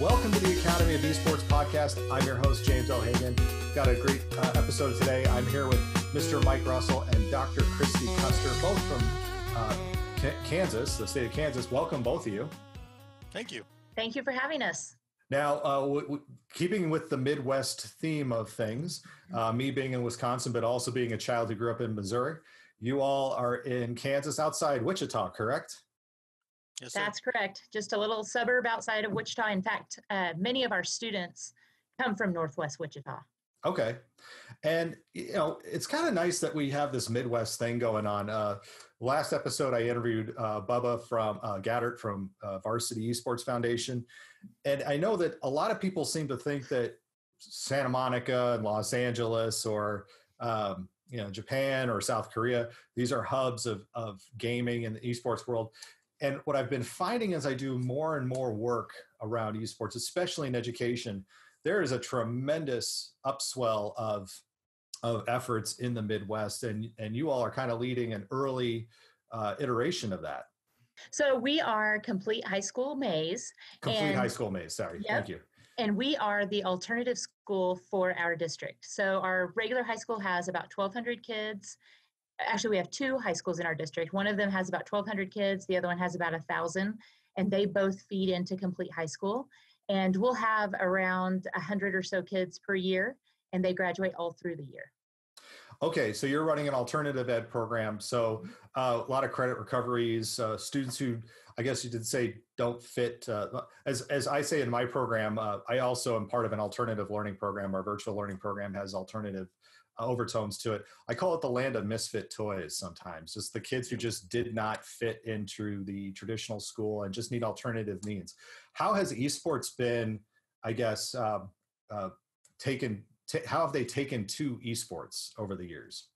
Welcome to the Academy of Esports podcast. I'm your host, James O'Hagan. Got a great uh, episode today. I'm here with Mr. Mike Russell and Dr. Kristy Custer, both from uh, Kansas, the state of Kansas. Welcome, both of you. Thank you. Thank you for having us. Now, uh, w- w- keeping with the Midwest theme of things, uh, me being in Wisconsin, but also being a child who grew up in Missouri, you all are in Kansas outside Wichita, correct? Yes, sir. That's correct. Just a little suburb outside of Wichita. In fact, uh, many of our students come from Northwest Wichita. Okay. And, you know, it's kind of nice that we have this Midwest thing going on. Uh, last episode, I interviewed uh, Bubba from uh, Gaddert from uh, Varsity Esports Foundation. And I know that a lot of people seem to think that Santa Monica and Los Angeles or, um, you know, Japan or South Korea, these are hubs of, of gaming in the esports world. And what I've been finding as I do more and more work around esports, especially in education, there is a tremendous upswell of of efforts in the Midwest, and and you all are kind of leading an early uh, iteration of that. So we are Complete High School Maize. Complete and, High School Maize. Sorry, yep. thank you. And we are the alternative school for our district. So our regular high school has about 1,200 kids. Actually, we have two high schools in our district. One of them has about 1,200 kids. The other one has about a thousand, and they both feed into Complete High School. And we'll have around 100 or so kids per year, and they graduate all through the year. Okay, so you're running an alternative ed program. So uh, a lot of credit recoveries, uh, students who I guess you did say don't fit. Uh, as as I say in my program, uh, I also am part of an alternative learning program. Our virtual learning program has alternative overtones to it. I call it the land of misfit toys. Sometimes just the kids who just did not fit into the traditional school and just need alternative means. How has esports been? I guess um, uh, taken t- how have they taken to esports over the years?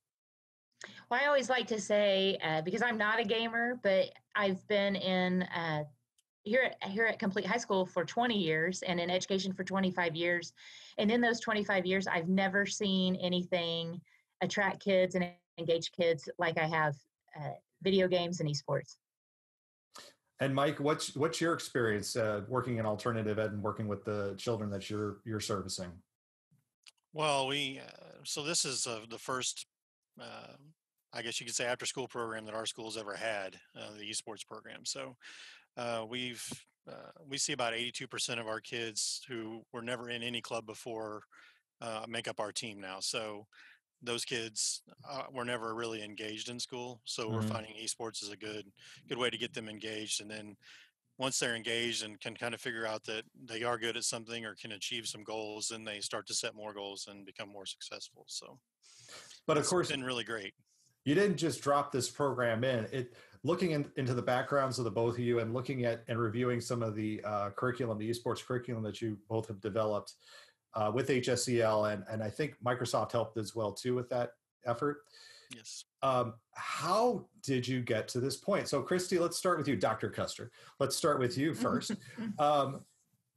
Well, I always like to say uh, because I'm not a gamer, but I've been in uh, here at, here at Complete High School for 20 years and in education for 25 years. And in those 25 years, I've never seen anything attract kids and engage kids like I have uh, video games and esports. And Mike, what's what's your experience uh, working in alternative ed and working with the children that you're you're servicing? Well, we uh, so this is uh, the first, uh, I guess you could say, after school program that our school's ever had, uh, the esports program. So uh, we've uh, we see about 82% of our kids who were never in any club before make up our team now. So those kids were never really engaged in school. So mm-hmm. we're finding esports is a good good way to get them engaged, and then once they're engaged and can kind of figure out that they are good at something or can achieve some goals, then they start to set more goals and become more successful. So, but of course, it's been really great. You didn't just drop this program in. It looking in, into the backgrounds of the both of you and looking at and reviewing some of the uh, curriculum, the esports curriculum that you both have developed uh, with HSEL, and and I think Microsoft helped as well too with that effort. Yes. Um, how did you get to this point? So, Kristy, let's start with you, Dr. Custer. Let's start with you first. um,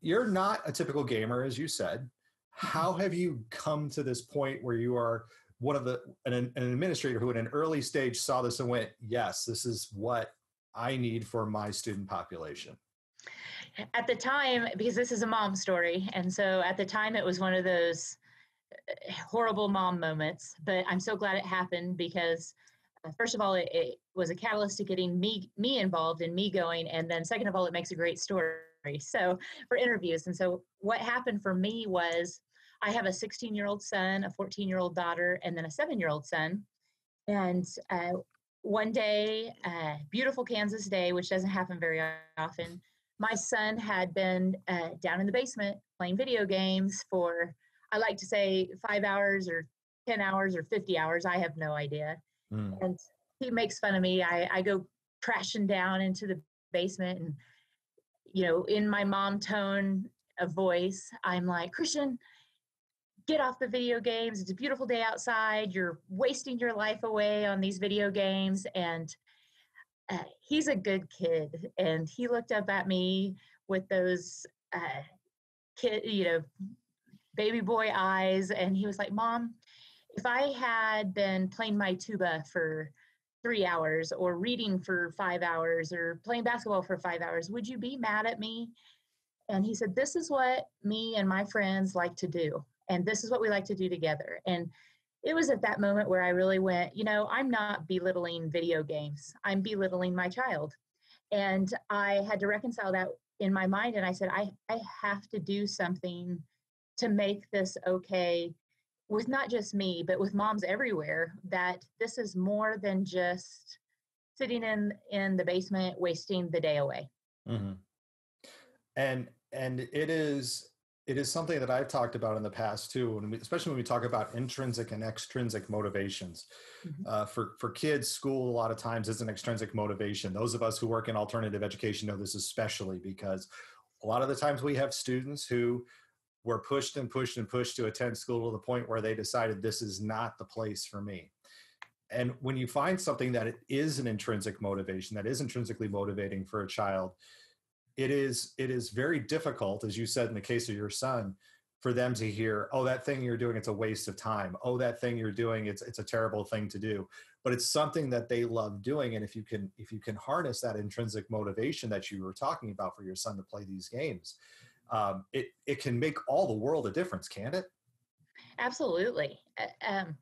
you're not a typical gamer, as you said. How have you come to this point where you are one of the an, an administrator who, at an early stage, saw this and went, "Yes, this is what I need for my student population." At the time, because this is a mom story, and so at the time, it was one of those horrible mom moments, but I'm so glad it happened because uh, first of all, it, it, was a catalyst to getting me me involved and me going, and then second of all, it makes a great story. So for interviews, and so what happened for me was I have a 16 year old son, a 14 year old daughter, and then a seven year old son, and uh, one day, uh, beautiful Kansas day, which doesn't happen very often. My son had been uh, down in the basement playing video games for I like to say five hours or 10 hours or 50 hours. I have no idea. Mm. And he makes fun of me. I, I go crashing down into the basement and, you know, in my mom tone of voice, I'm like, Christian, get off the video games. It's a beautiful day outside. You're wasting your life away on these video games. And uh, he's a good kid. And he looked up at me with those uh, kid, you know, baby boy eyes and he was like mom if i had been playing my tuba for three hours or reading for five hours or playing basketball for five hours would you be mad at me And he said, This is what me and my friends like to do. And this is what we like to do together. And it was at that moment where I really went, you know, I'm not belittling video games, I'm belittling my child. And I had to reconcile that in my mind. And I said, I, I have to do something to make this okay with not just me, but with moms everywhere, that this is more than just sitting in in the basement wasting the day away. Mm-hmm. And and it is it is something that I've talked about in the past too, and we, especially when we talk about intrinsic and extrinsic motivations. Mm-hmm. Uh, for for kids, school a lot of times is an extrinsic motivation. Those of us who work in alternative education know this especially because a lot of the times we have students who were pushed and pushed and pushed to attend school to the point where they decided this is not the place for me. And when you find something that it is an intrinsic motivation, that is intrinsically motivating for a child, it is it is very difficult as you said in the case of your son for them to hear oh that thing you're doing it's a waste of time. Oh that thing you're doing it's it's a terrible thing to do. But it's something that they love doing and if you can if you can harness that intrinsic motivation that you were talking about for your son to play these games um, it it can make all the world a difference can't it? Absolutely. Um,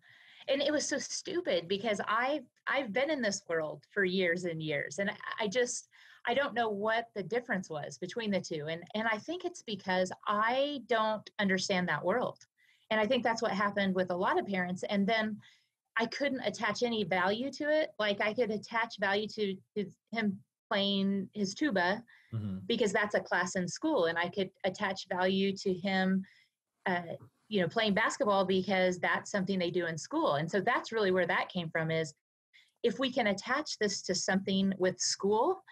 and it was so stupid because i i've been in this world for years and years and i just I don't know what the difference was between the two. And, and I think it's because I don't understand that world. And I think that's what happened with a lot of parents. And then I couldn't attach any value to it. Like I could attach value to, to him playing his tuba mm-hmm. because that's a class in school. And I could attach value to him, uh, you know, playing basketball because that's something they do in school. And so that's really where that came from is if we can attach this to something with school,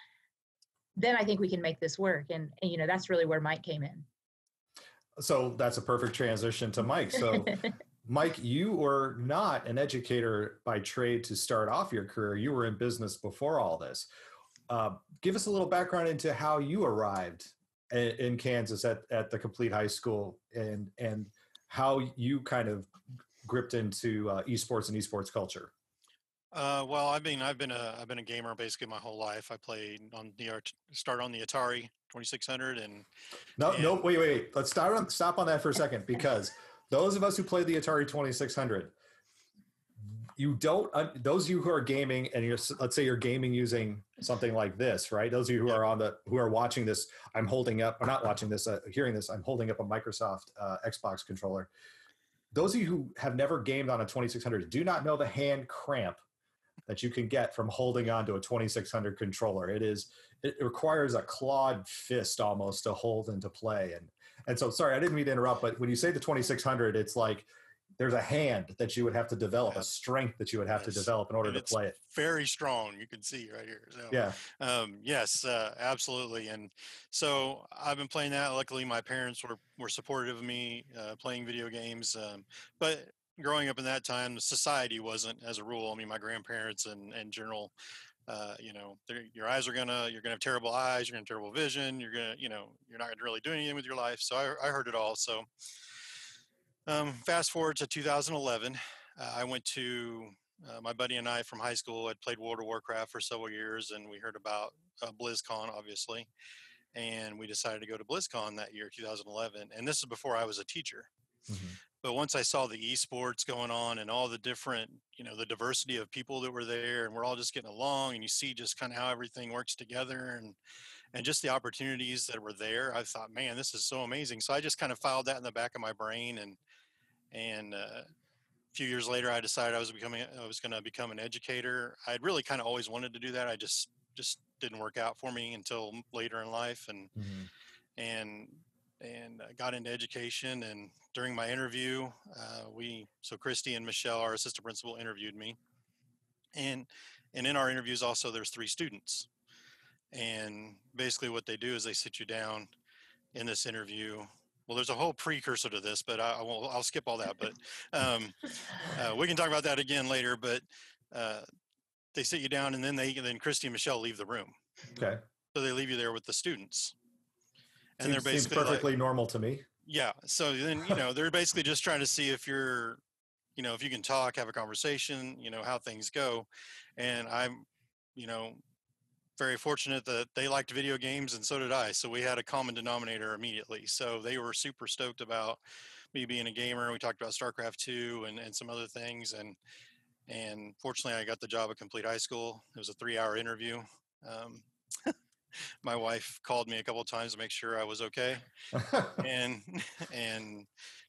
then I think we can make this work. And, and you know, that's really where Mike came in. So that's a perfect transition to Mike. So, Mike, you were not an educator by trade to start off your career. You were in business before all this. Uh, give us a little background into how you arrived in, in Kansas at, at the complete high school and, and how you kind of gripped into uh, esports and esports culture. Uh, well, I mean, I've been a I've been a gamer basically my whole life. I played on the start on the Atari 2600 and no, and, no, wait, wait. Let's start on stop on that for a second because those of us who played the Atari 2600, you don't. Uh, those of you who are gaming and you're let's say you're gaming using something like this, right? Those of you who are on the who are watching this, I'm holding up. or not watching this, uh, hearing this. I'm holding up a Microsoft uh, Xbox controller. Those of you who have never gamed on a 2600 do not know the hand cramp that you can get from holding on to a 2600 controller. It is it requires a clawed fist almost to hold into play. And and so sorry, I didn't mean to interrupt, but when you say the 2600, it's like there's a hand that you would have to develop, a strength that you would have yes. to develop in order and to play it. Very strong, you can see right here. So, yeah. Um, yes, uh, absolutely. And so I've been playing that. Luckily, my parents were were supportive of me uh, playing video games. Um, but growing up in that time, society wasn't as a rule. I mean, my grandparents and and general, uh, you know, your eyes are gonna you're gonna have terrible eyes, you're gonna have terrible vision, you're gonna you know you're not gonna really do anything with your life. So I, I heard it all. So um, fast forward to 2011, uh, I went to uh, my buddy and I from high school had played World of Warcraft for several years, and we heard about uh, BlizzCon, obviously, and we decided to go to BlizzCon that year, 2011. And this is before I was a teacher. Mm-hmm but once I saw the esports going on and all the different, you know, the diversity of people that were there, and we're all just getting along, and you see just kind of how everything works together, and and just the opportunities that were there, I thought, man, this is so amazing. So I just kind of filed that in the back of my brain, and and uh, a few years later, I decided I was becoming I was going to become an educator. I'd really kind of always wanted to do that. I just just didn't work out for me until later in life, and mm-hmm. and and got into education. And during my interview, uh, we so Kristy and Michelle, our assistant principal, interviewed me, and and in our interviews also there's three students, and basically what they do is they sit you down in this interview. Well, there's a whole precursor to this, but I, I will I'll skip all that. But um, uh, we can talk about that again later. But uh, they sit you down, and then they then Kristy and Michelle leave the room. Okay. So they leave you there with the students and seems, they're basically perfectly like, normal to me. Yeah. So then you know they're basically just trying to see if you're, you know, if you can talk, have a conversation, you know, how things go, and I'm, you know, very fortunate that they liked video games and so did I. So we had a common denominator immediately. So they were super stoked about me being a gamer. We talked about StarCraft 2 and, and some other things. And, and fortunately, I got the job at Complete High School. It was a three hour interview. Um, my wife called me a couple of times to make sure I was okay and, and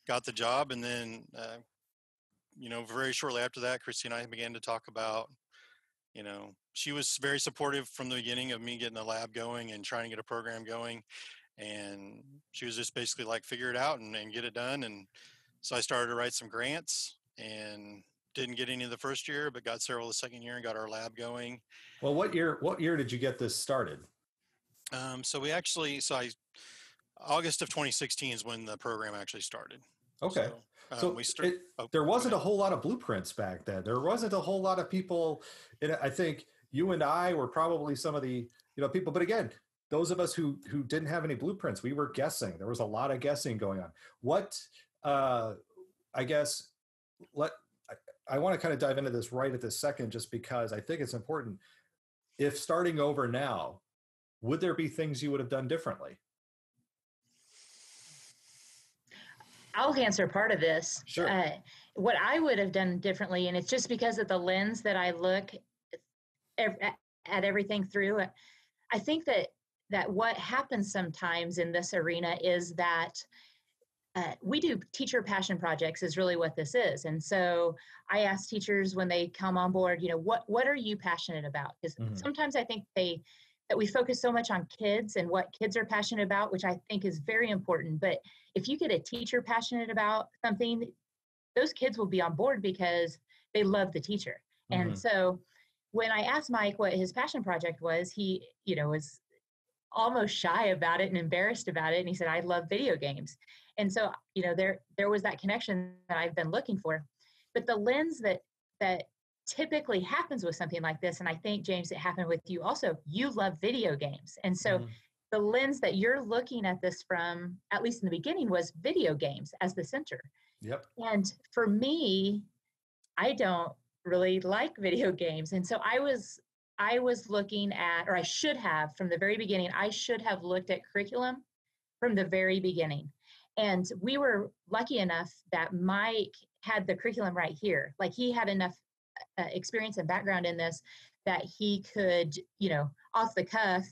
got the job. And then, uh, you know, very shortly after that, Kristy and I began to talk about, you know, she was very supportive from the beginning of me getting the lab going and trying to get a program going. And she was just basically like, figure it out and, and get it done. And so I started to write some grants and didn't get any the first year, but got several the second year and got our lab going. Well, what year? What year did you get this started? Um, so we actually, so I, August of 2016 is when the program actually started. Okay. So, um, so we start, it, oh, there wasn't a whole lot of blueprints back then. There wasn't a whole lot of people. And I think you and I were probably some of the you know people. But again, those of us who who didn't have any blueprints, we were guessing. There was a lot of guessing going on. What uh, I guess let I, I want to kind of dive into this right at this second, just because I think it's important. If starting over now, would there be things you would have done differently? I'll answer part of this. Sure. Uh, what I would have done differently, and it's just because of the lens that I look at, at everything through. I think that that what happens sometimes in this arena is that uh, we do teacher passion projects is really what this is and so i ask teachers when they come on board you know what what are you passionate about because mm-hmm. sometimes i think they that we focus so much on kids and what kids are passionate about, which I think is very important. But if you get a teacher passionate about something, those kids will be on board because they love the teacher. Mm-hmm. And so when I asked Mike what his passion project was, he, you know, was almost shy about it and embarrassed about it. And he said, I love video games. And so, you know, there there was that connection that I've been looking for. But the lens that that typically happens with something like this and i think james it happened with you also you love video games and so mm-hmm. the lens that you're looking at this from at least in the beginning was video games as the center. Yep. And for me i don't really like video games and so i was i was looking at or i should have from the very beginning i should have looked at curriculum from the very beginning. And we were lucky enough that mike had the curriculum right here. Like he had enough uh, experience and background in this that he could, you know, off the cuff,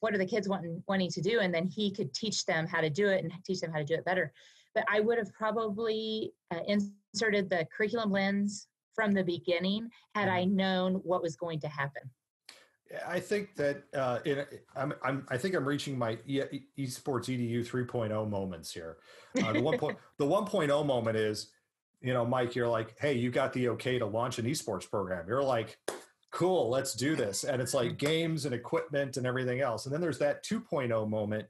what are the kids wanting wanting to do, and then he could teach them how to do it and teach them how to do it better. But I would have probably uh, inserted the curriculum lens from the beginning had I mm-hmm. known what was going to happen. I think that uh, in, I'm, I'm, I think I'm reaching my e- esports edu 3.0 moments here. Uh, the one point, the 1.0 moment is you know, Mike, you're like, hey, you got the okay to launch an esports program. You're like, cool, let's do this. And it's like games and equipment and everything else. And then there's that 2.0 moment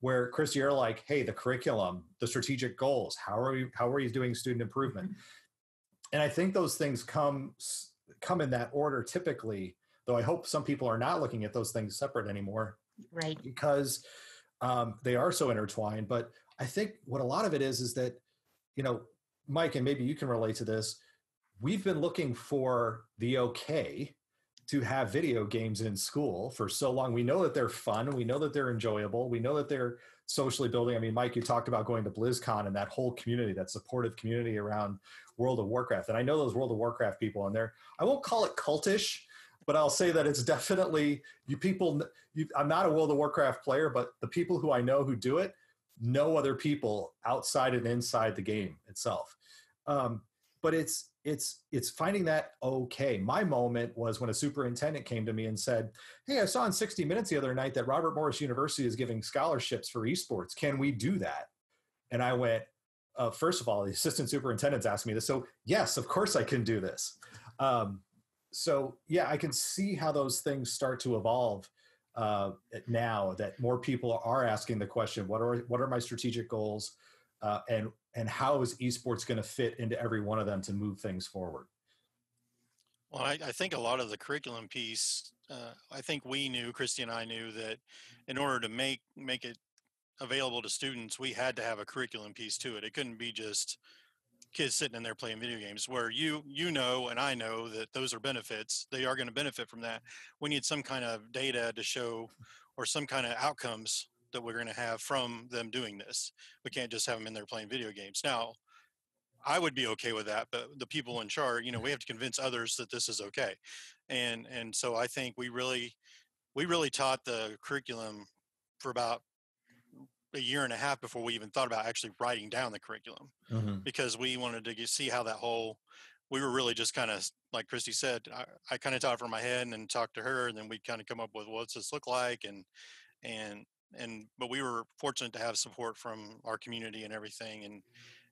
where Chris, you're like, hey, the curriculum, the strategic goals, how are you, how are you doing student improvement? Mm-hmm. And I think those things come come in that order typically, though I hope some people are not looking at those things separate anymore. Right. Because um, they are so intertwined. But I think what a lot of it is is that, you know, Mike, and maybe you can relate to this. We've been looking for the okay to have video games in school for so long. We know that they're fun. We know that they're enjoyable. We know that they're socially building. I mean, Mike, you talked about going to BlizzCon and that whole community, that supportive community around World of Warcraft. And I know those World of Warcraft people, and they're, I won't call it cultish, but I'll say that it's definitely you people. You, I'm not a World of Warcraft player, but the people who I know who do it, no other people outside and inside the game itself. Um, but it's it's it's finding that okay. My moment was when a superintendent came to me and said, "Hey, I saw in 60 Minutes the other night that Robert Morris University is giving scholarships for esports. Can we do that?" And I went, uh, first of all, the assistant superintendent's asked me this, so yes, of course I can do this. Um, so yeah, I can see how those things start to evolve uh, now that more people are asking the question what are what are my strategic goals uh, and and how is esports going to fit into every one of them to move things forward? Well i, I think a lot of the curriculum piece uh, i think we knew kristy and i knew that in order to make make it available to students we had to have a curriculum piece to it. It couldn't be just kids sitting in there playing video games where you you know and i know that those are benefits they are going to benefit from that. We need some kind of data to show or some kind of outcomes that we're going to have from them doing this. We can't just have them in there playing video games. Now i would be okay with that but the people in charge you know we have to convince others that this is okay. And and so i think we really we really taught the curriculum for about a year and a half before we even thought about actually writing down the curriculum mm-hmm. because we wanted to see how that whole we were really just kind of like kristy said i, I kind of taught from my head and talked to her and then we kind of come up with what's this look like and and and but we were fortunate to have support from our community and everything and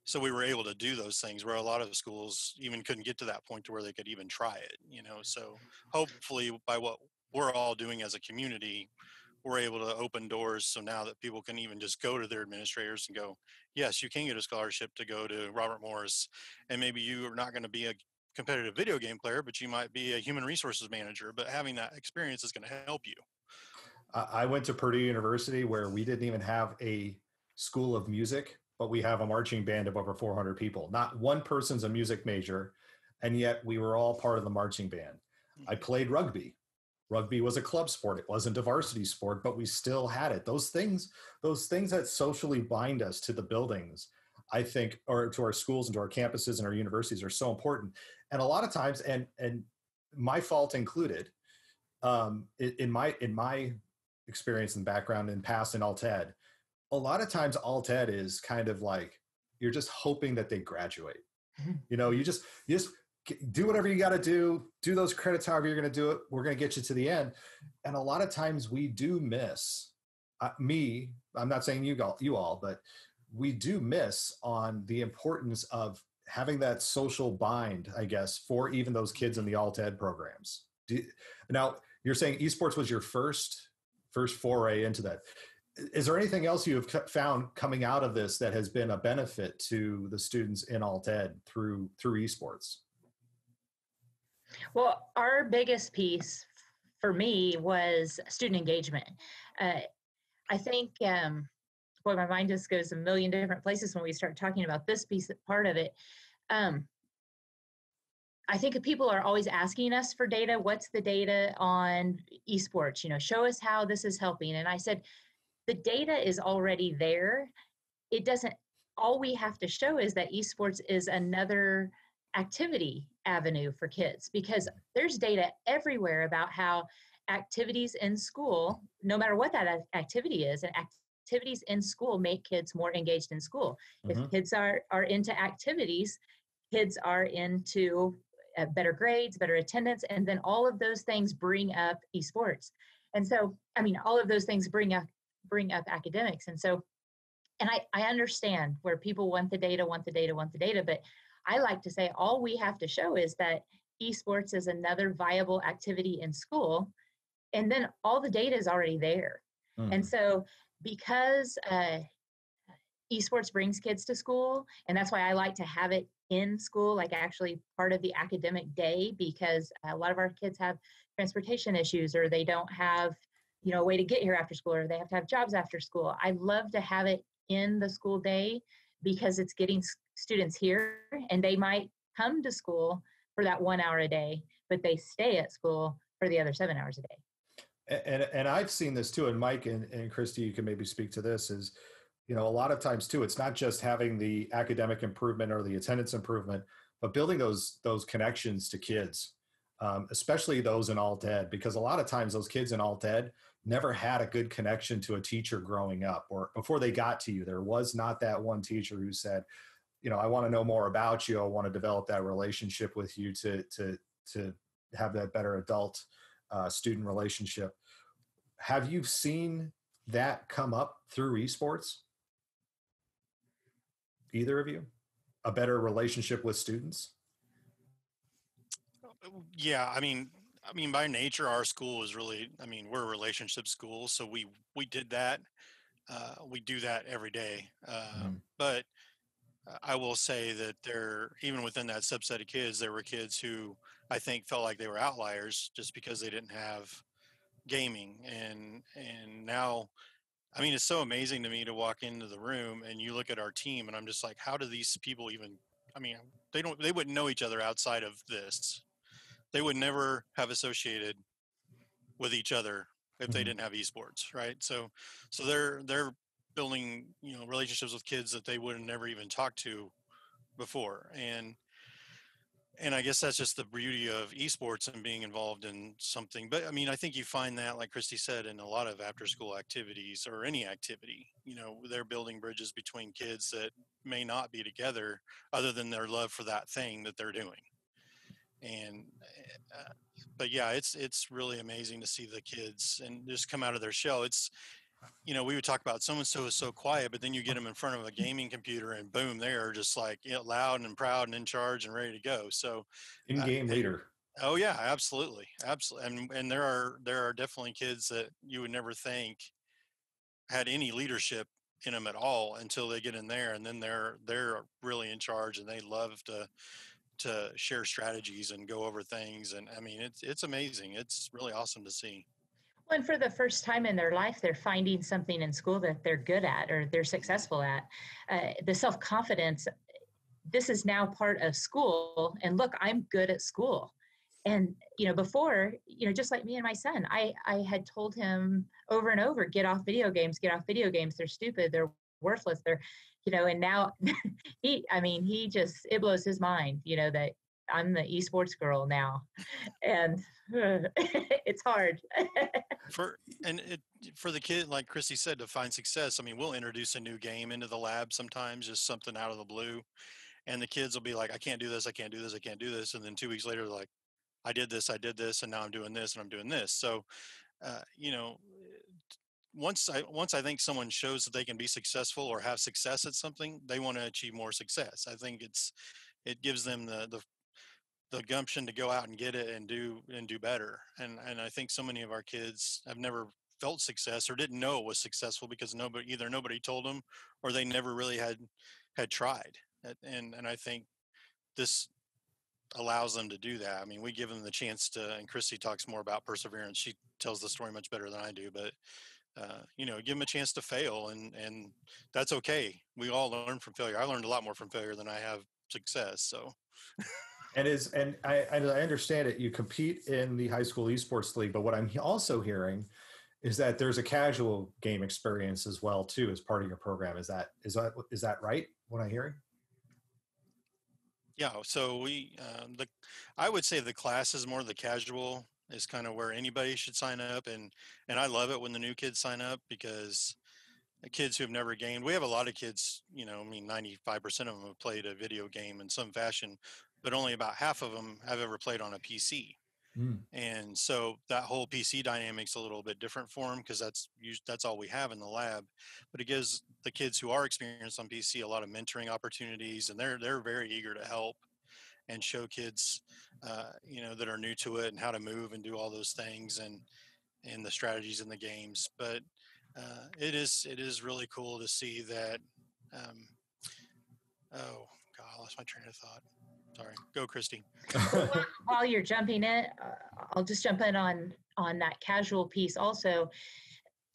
so we were able to do those things where a lot of schools even couldn't get to that point to where they could even try it you know so hopefully by what we're all doing as a community we're able to open doors so now that people can even just go to their administrators and go yes you can get a scholarship to go to robert morris and maybe you are not going to be a competitive video game player but you might be a human resources manager but having that experience is going to help you. I went to purdue university where we didn't even have a school of music but we have a marching band of over 400 people. Not one person's a music major and yet we were all part of the marching band. I mm-hmm. played rugby rugby was a club sport it wasn't a varsity sport but we still had it. Those things those things that socially bind us to the buildings i think or to our schools and to our campuses and our universities are so important. And a lot of times and and my fault included um, in my in my experience and background and past in alt ed a lot of times alt ed is kind of like you're just hoping that they graduate. You know you just you just do whatever you got to do do those credits however you're going to do it we're going to get you to the end. And a lot of times we do miss uh, me i'm not saying you all you all but we do miss on the importance of having that social bind i guess for even those kids in the alt ed programs. Do, now you're saying esports was your first first foray into that. Is there anything else you have found coming out of this that has been a benefit to the students in alt ed through through esports well, our biggest piece for me was student engagement. Uh, I think, um, boy, my mind just goes a million different places when we start talking about this piece, part of it. Um, I think people are always asking us for data. What's the data on esports? You know, show us how this is helping. And I said, the data is already there. It doesn't, all we have to show is that esports is another activity avenue for kids because there's data everywhere about how activities in school, no matter what that activity is, and activities in school make kids more engaged in school. Mm-hmm. If kids are are into activities, kids are into uh, better grades, better attendance, and then all of those things bring up esports. And so, I mean, all of those things bring up bring up academics. And so, and I I understand where people want the data, want the data, want the data, but I like to say all we have to show is that esports is another viable activity in school, and then all the data is already there. Mm. And so, because uh, esports brings kids to school, and that's why I like to have it in school, like actually part of the academic day, because a lot of our kids have transportation issues or they don't have you know a way to get here after school or they have to have jobs after school i love to have it in the school day because it's getting students here and they might come to school for that one hour a day, but they stay at school for the other seven hours a day. And, and I've seen this too. And Mike and, and Kristy, you can maybe speak to this is, you know, a lot of times too, it's not just having the academic improvement or the attendance improvement, but building those, those connections to kids, um, especially those in alt ed, because a lot of times those kids in alt ed never had a good connection to a teacher growing up or before they got to you. There was not that one teacher who said, you know, I want to know more about you. I want to develop that relationship with you to to to have that better adult uh, student relationship. Have you seen that come up through esports? Either of you, a better relationship with students? Yeah, I mean, I mean, by nature, our school is really, I mean, we're a relationship school, so we we did that. Uh, we do that every day. Uh, mm. But I will say that there, even within that subset of kids, there were kids who I think felt like they were outliers just because they didn't have gaming, and and now, I mean, it's so amazing to me to walk into the room and you look at our team, and I'm just like, how do these people even I mean, they don't they wouldn't know each other outside of this. They would never have associated with each other if they Mhm. didn't have esports, right? So so they're they're building you know relationships with kids that they would have never even talked to before, and and I guess that's just the beauty of esports and being involved in something. But I mean, I think you find that, like Christy said, in a lot of after school activities or any activity. You know, they're building bridges between kids that may not be together other than their love for that thing that they're doing. And, uh, but yeah, it's it's really amazing to see the kids and just come out of their shell. It's you know, we would talk about so and so is so quiet, but then you get them in front of a gaming computer and boom, they are just like you know, loud and proud and in charge and ready to go. So, In-game and- leader. oh yeah, absolutely, absolutely, and and there are there are definitely kids that you would never think had any leadership in them at all until they get in there, and then they're they're really in charge and they love to to share strategies and go over things. And I mean, it's it's amazing. It's really awesome to see. And for the first time in their life, they're finding something in school that they're good at or they're successful at. Uh, the self confidence, this is now part of school. And look, I'm good at school. And you know, before, you know, just like me and my son, I I had told him over and over, get off video games, get off video games. They're stupid. They're worthless. They're, you know, and now he, I mean, he just it blows his mind, you know, that I'm the esports girl now, and it's hard. for and it for the kid like kristy said to find success i mean we'll introduce a new game into the lab sometimes just something out of the blue and the kids will be like i can't do this i can't do this i can't do this and then two weeks later they're like i did this i did this and now i'm doing this and i'm doing this so uh, you know once i once i think someone shows that they can be successful or have success at something they want to achieve more success i think it's it gives them the the the gumption to go out and get it and do and do better. And and I think so many of our kids have never felt success or didn't know it was successful because nobody either nobody told them or they never really had had tried. And and, I think this allows them to do that. I mean, we give them the chance to, and Kristy talks more about perseverance. She tells the story much better than I do, but uh, you know, give them a chance to fail, and and that's okay. We all learn from failure. I learned a lot more from failure than I have success. So And is and I I understand it. You compete in the high school esports league, but what I'm also hearing is that there's a casual game experience as well too as part of your program. Is that is that is that right? What I'm hearing? Yeah, so we um, the I would say the class is more the casual is kind of where anybody should sign up and and I love it when the new kids sign up because the kids who have never gamed we have a lot of kids you know I mean 95% of them have played a video game in some fashion but only about half of them have ever played on a PC Mm. and so that whole PC dynamic's a little bit different for them because that's that's all we have in the lab. But it gives the kids who are experienced on PC a lot of mentoring opportunities, and they're they're very eager to help and show kids, uh, you know, that are new to it and how to move and do all those things and and the strategies in the games. But uh, it is it is really cool to see that. Um, oh God, I lost my train of thought. Sorry, go Kristy. While- you're jumping in, uh, I'll just jump in on on that casual piece. Also,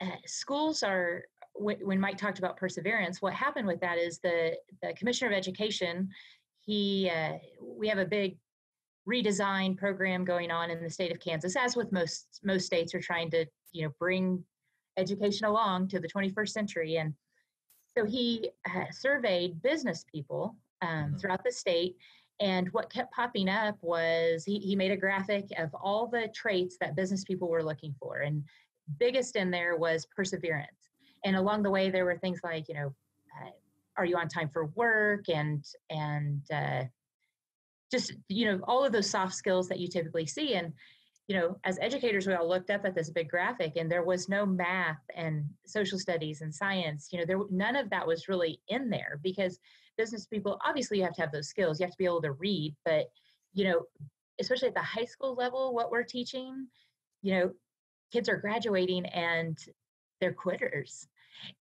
uh, schools are wh- when Mike talked about perseverance. What happened with that is the the commissioner of education. He uh, we have a big redesign program going on in the state of Kansas, as with most most states are trying to you know bring education along to the 21st century. And so he uh, surveyed business people um, Mhm. throughout the state and what kept popping up was he, he made a graphic of all the traits that business people were looking for. And biggest in there was perseverance. And along the way, there were things like, you know, uh, are you on time for work? And, and, uh, just, you know, all of those soft skills that you typically see. And, you know, as educators, we all looked up at this big graphic and there was no math and social studies and science. You know, there none of that was really in there because business people obviously you have to have those skills you have to be able to read but you know especially at the high school level what we're teaching you know kids are graduating and they're quitters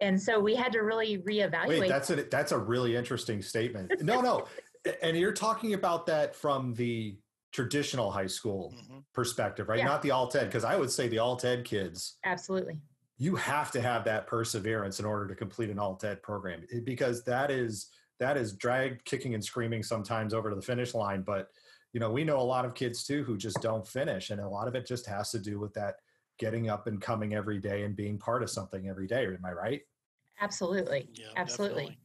and so we had to really reevaluate Wait, that's a that's a really interesting statement. No, no, and you're talking about that from the traditional high school Mhm. perspective, right? Yeah. Not the alt ed, because I would say the alt ed kids, absolutely you have to have that perseverance in order to complete an alt ed program because that is that is dragged kicking and screaming sometimes over to the finish line. But you know, we know a lot of kids too who just don't finish, and a lot of it just has to do with that getting up and coming every day and being part of something every day. Am I right? Absolutely. Yeah, Absolutely. definitely.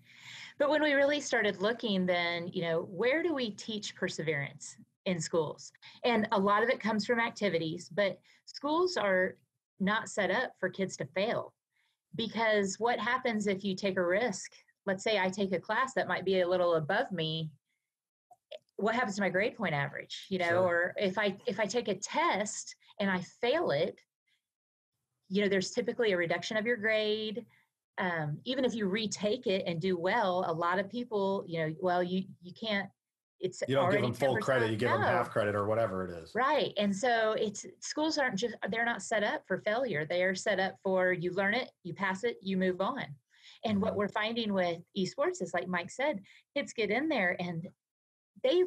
But when we really started looking, then, you know, where do we teach perseverance in schools? And a lot of it comes from activities, but schools are not set up for kids to fail because what happens if you take a risk? Let's say I take a class that might be a little above me. What happens to my grade point average? You know, Sure. or if I if I take a test and I fail it, you know, there's typically a reduction of your grade um, even if you retake it and do well, a lot of people, you know, well, you you can't. It's You don't give them full credit; you give them half credit or whatever it is. Right, and so it's schools aren't just they're not set up for failure. They are set up for you learn it, you pass it, you move on. And what Mhm. we're finding with esports is like Mike said, kids get in there and they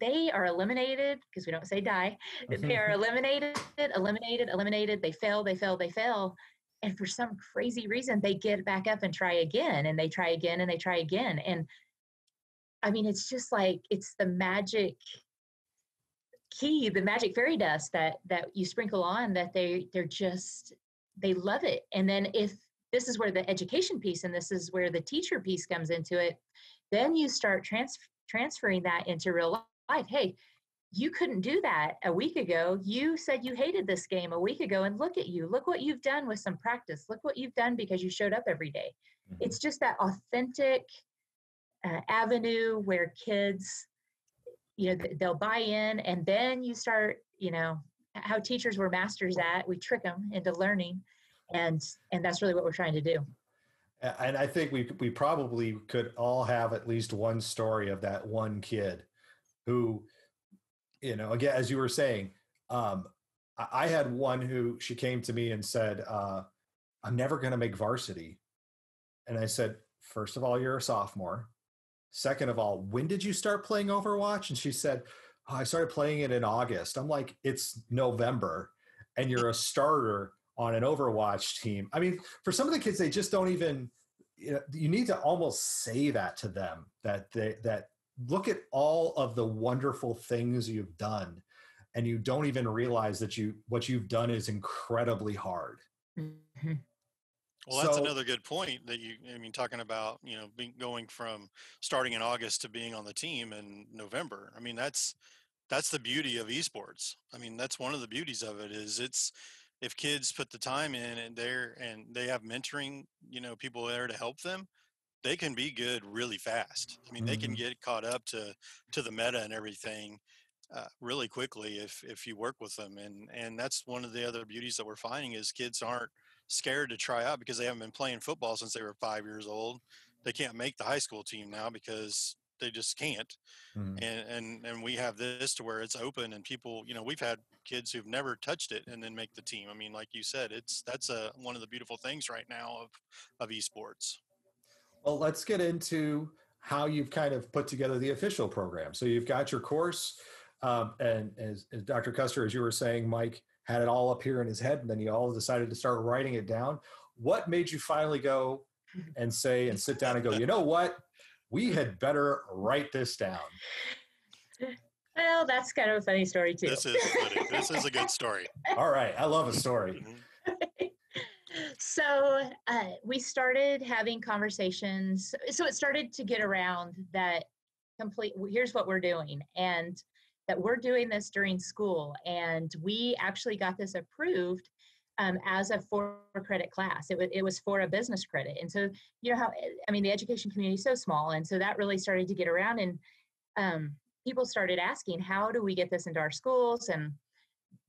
they are eliminated because we don't say die. They are eliminated, eliminated, eliminated. They fail, they fail, they fail. And for some crazy reason, they get back up and try again, and they try again, and they try again. And I mean, it's just like it's the magic key, the magic fairy dust that that you sprinkle on that they they're just they love it. And then if this is where the education piece and this is where the teacher piece comes into it, then you start trans- transferring that into real life. Hey, you couldn't do that a week ago. You said you hated this game a week ago, and look at you. Look what you've done with some practice. Look what you've done because you showed up every day. Mhm. It's just that authentic uh, avenue where kids, you know, they'll buy in, and then you start, you know, how teachers were masters at. We trick them into learning, and and that's really what we're trying to do. And I think we we probably could all have at least one story of that one kid who, you know, again as you were saying, um, I, I had one who she came to me and said, uh, "I'm never going to make varsity," and I said, first of all, you're a sophomore. Second of all, when did you start playing Overwatch?" And she said, oh, "I started playing it in August." I'm like, "It's November, and you're a starter." on an Overwatch team. I mean, for some of the kids, they just don't even. You, know, you need to almost say that to them that they that look at all of the wonderful things you've done, and you don't even realize that you what you've done is incredibly hard. Mhm. Well, that's So- another good point that you, I mean, talking about, you know, being, going from starting in August to being on the team in November. I mean, that's, that's the beauty of esports. I mean, that's one of the beauties of it is it's, if kids put the time in and they're, and they have mentoring, you know, people there to help them, they can be good really fast. I mean, they can Mhm. get caught up to, to the meta and everything. Uh, really quickly if if you work with them and and that's one of the other beauties that we're finding is kids aren't scared to try out because they haven't been playing football since they were five years old. They can't make the high school team now because they just can't. Mhm. And and and we have this to where it's open and people, you know, we've had kids who've never touched it and then make the team. I mean, like you said, it's that's a one of the beautiful things right now of of esports. Well, let's get into how you've kind of put together the official program. So you've got your course, um, and as, as Dr. Custer, as you were saying, Mike had it all up here in his head, and then you all decided to start writing it down. What made you finally go and say and sit down and go? You know what? We had better write this down. Well, that's kind of a funny story too. This is funny. this is a good story. All right, I love a story. Mhm. So uh, we started having conversations so it started to get around that complete here's what we're doing and that we're doing this during school and we actually got this approved um, as a four credit class. It, wa- it was for a business credit and so you know how i mean the education community is so small and so that really started to get around and um, people started asking how do we get this into our schools? and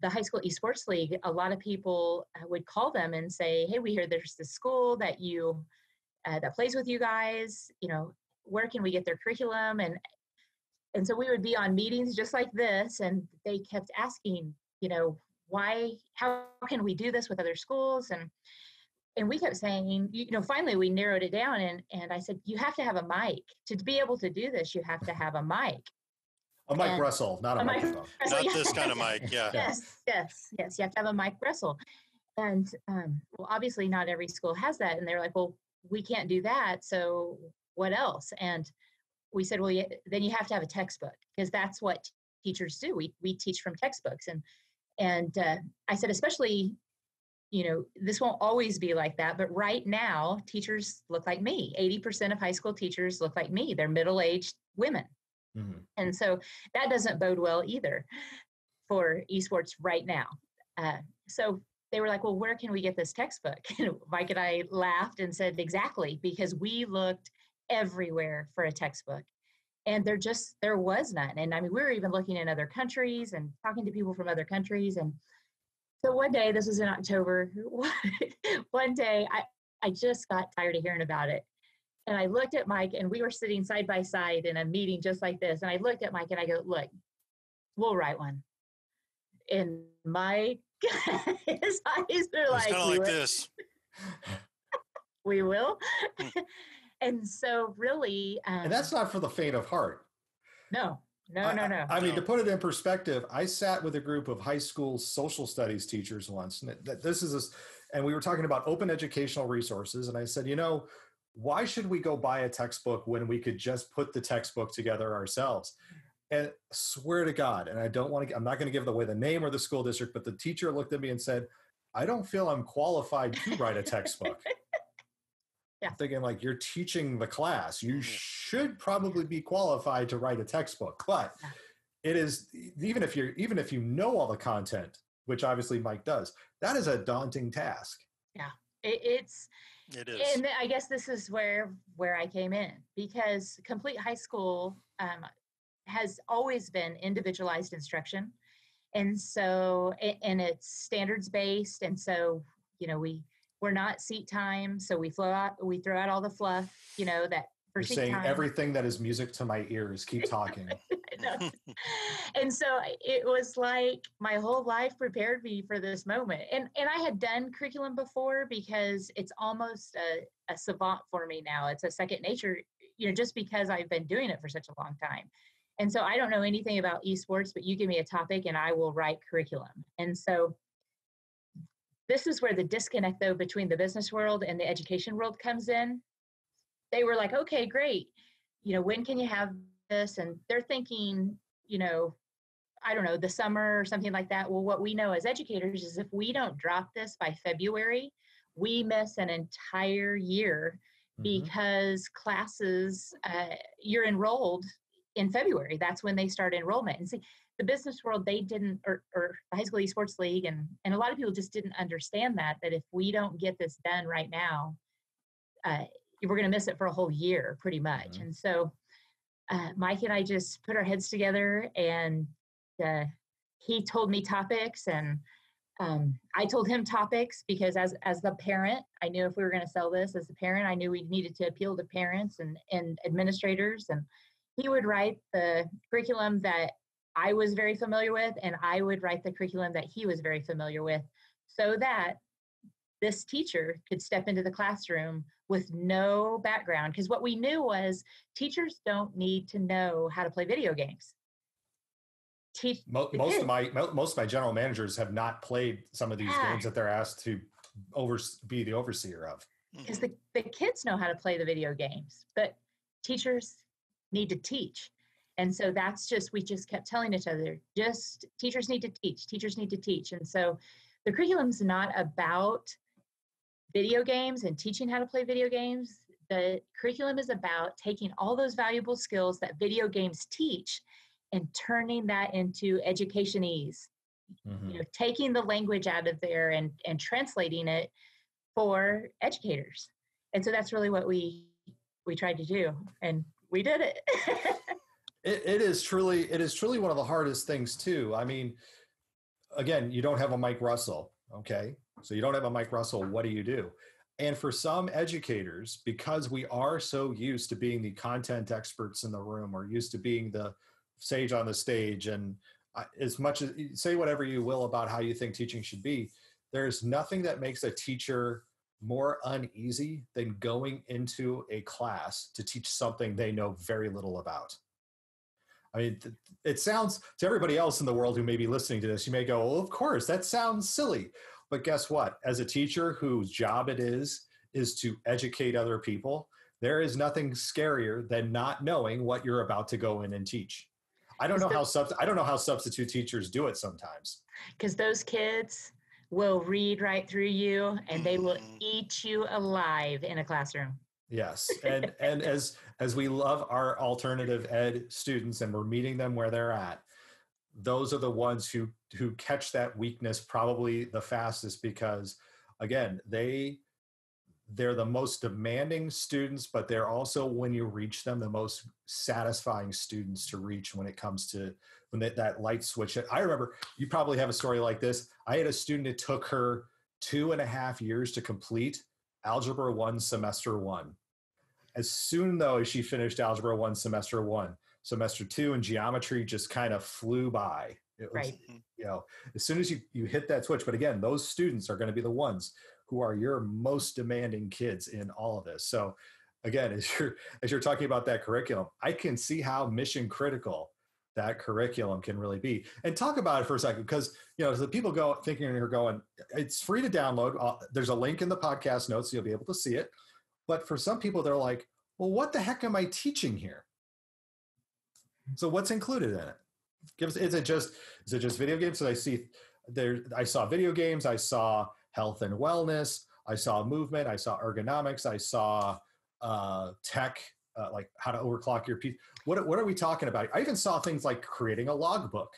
the high school esports league a lot of people uh, would call them and say hey we hear there's this school that you uh, that plays with you guys you know where can we get their curriculum? And and so we would be on meetings just like this and they kept asking you know why how can we do this with other schools? And and we kept saying you know finally we narrowed it down and and i said you have to have a mic. To be able to do this you have to have a mic A Mike And- Russell, not a, a mic- microphone. So, Not yeah. this kind of mic, yeah. yes yes yes you have to have a mike russell and um, well obviously not every school has that and they're like well we can't do that so what else and we said, well, then you have to have a textbook because that's what teachers do. We we teach from textbooks, and and uh, I said, especially, you know, this won't always be like that, but right now, teachers look like me. Eighty percent of high school teachers look like me. They're middle aged women, mm-hmm. and so that doesn't bode well either for esports right now. Uh, so they were like, well, where can we get this textbook? And Mike and I laughed and said, exactly, because we looked everywhere for a textbook. And there just, there was none. And I mean, we were even looking in other countries and talking to people from other countries. And so one day, this was in October, one day I, I just got tired of hearing about it. And I looked at Mike and we were sitting side by side in a meeting just like this. And I looked at Mike and I go, look, we'll write one. And Mike his eyes are like, kind like this. we will. Hmm. and so, really, um, and that's not for the faint of heart. No, no, no, no. I, I mean, to put it in perspective, I sat with a group of high school social studies teachers once, and this is, a, and we were talking about open educational resources, and I said, you know, why should we go buy a textbook when we could just put the textbook together ourselves? And swear to God, and I don't want to, I'm not going to give away the name or the school district, but the teacher looked at me and said, I don't feel I'm qualified to write a textbook. yeah. I'm thinking like you're teaching the class. You mm-hmm. should probably be qualified to write a textbook. But it is even if you're even if you know all the content, which obviously Mike does, that is a daunting task. Yeah. It, it's it is. And I guess this is where where I came in because complete high school um, has always been individualized instruction and so and it's standards based and so you know we we're not seat time so we flow out we throw out all the fluff you know that for You're saying time. everything that is music to my ears keep talking and so it was like my whole life prepared me for this moment and and i had done curriculum before because it's almost a, a savant for me now it's a second nature you know just because i've been doing it for such a long time and so I don't know anything about esports, but you give me a topic and I will write curriculum. And so this is where the disconnect though between the business world and the education world comes in. They were like, okay, great. You know, when can you have this? And they're thinking, you know, I don't know, the summer or something like that. Well, what we know as educators is if we don't drop this by February, we miss an entire year mm-hmm. because classes, uh, you're enrolled in February. That's when they start enrollment. And see, the business world, they didn't, or, or the High School Esports League, and, and a lot of people just didn't understand that, that if we don't get this done right now, uh, we're going to miss it for a whole year pretty much. Mm-hmm. And so uh, Mike and I just put our heads together and uh, he told me topics and um, I told him topics because as as the parent, I knew if we were going to sell this as a parent, I knew we needed to appeal to parents and and administrators and he would write the curriculum that I was very familiar with, and I would write the curriculum that he was very familiar with, so that this teacher could step into the classroom with no background. Because what we knew was teachers don't need to know how to play video games. Teach most, most of my most of my general managers have not played some of these yeah. games that they're asked to over be the overseer of. Because the, mm-hmm. the kids know how to play the video games, but teachers need to teach. And so that's just, we just kept telling each other, just teachers need to teach, teachers need to teach. And so the curriculum's not about video games and teaching how to play video games. The curriculum is about taking all those valuable skills that video games teach and turning that into educationese. Mm-hmm. You know, taking the language out of there and, and translating it for educators. And so that's really what we we tried to do. And we did it. it. It is truly, it is truly one of the hardest things too. I mean, again, you don't have a Mike Russell, okay? So you don't have a Mike Russell. What do you do? And for some educators, because we are so used to being the content experts in the room or used to being the sage on the stage, and uh, as much as say whatever you will about how you think teaching should be, there's nothing that makes a teacher more uneasy than going into a class to teach something they know very little about. I mean, it sounds to everybody else in the world who may be listening to this, you may go, well, of course, that sounds silly. But guess what? As a teacher whose job it is, is to educate other people, there is nothing scarier than not knowing what you're about to go in and teach. I don't know how sub, I don't know how substitute teachers do it sometimes. Because those kids will read right through you and they will Mhm. eat you alive in a classroom. Yes, and and as as we love our alternative ed students and we're meeting them where they're at, those are the ones who who catch that weakness probably the fastest because again, they they're the most demanding students, but they're also when you reach them the most satisfying students to reach when it comes to when that, that light switch. I remember you probably have a story like this. I had a student it took her two and a half years to complete algebra one semester one as soon though as she finished algebra one semester one semester two and geometry just kind of flew by it was Right. you know as soon as you you hit that switch but again those students are going to be the ones who are your most demanding kids in all of this. So again as you're as you're talking about that curriculum i can see how mission critical that curriculum can really be. And talk about it for a second because you know the people go thinking you're going it's free to download uh, there's a link in the podcast notes so you'll be able to see it. But for some people they're like well what the heck am i teaching here? So what's included in it give us is it just is it just video games? So i see there i saw video games i saw health and wellness i saw movement i saw ergonomics i saw uh, tech uh, like how to overclock your piece what, what are we talking about? I even saw things like creating a logbook.